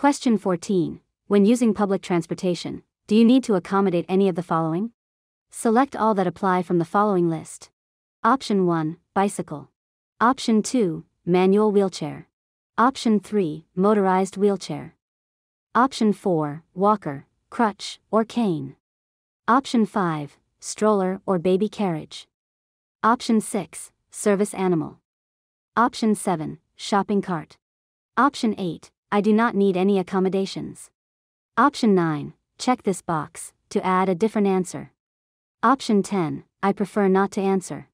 Question 14. When using public transportation, do you need to accommodate any of the following? Select all that apply from the following list. Option 1 Bicycle. Option 2 Manual wheelchair. Option 3 Motorized wheelchair. Option 4 Walker, crutch, or cane. Option 5 Stroller or baby carriage. Option 6 Service animal. Option 7 Shopping cart. Option 8 I do not need any accommodations. Option 9 Check this box to add a different answer. Option 10 I prefer not to answer.